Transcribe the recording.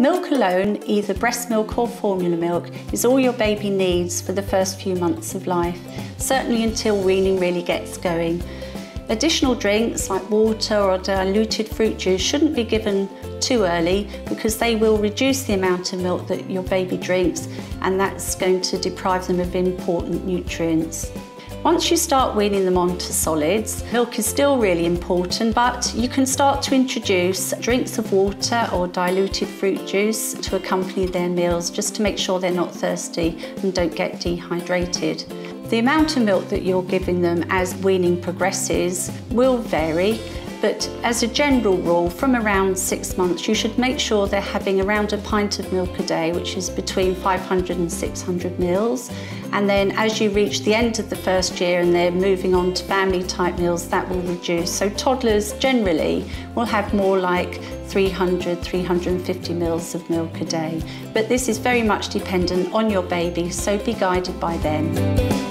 Milk alone, either breast milk or formula milk, is all your baby needs for the first few months of life, certainly until weaning really gets going. Additional drinks like water or diluted fruit juice shouldn't be given too early because they will reduce the amount of milk that your baby drinks and that's going to deprive them of important nutrients. Once you start weaning them onto solids, milk is still really important, but you can start to introduce drinks of water or diluted fruit juice to accompany their meals just to make sure they're not thirsty and don't get dehydrated. The amount of milk that you're giving them as weaning progresses will vary, but as a general rule, from around six months, you should make sure they're having around a pint of milk a day, which is between 500 and 600 mils. And then as you reach the end of the first year and they're moving on to family type meals, that will reduce. So toddlers generally will have more like 300, 350 mils of milk a day. But this is very much dependent on your baby, so be guided by them.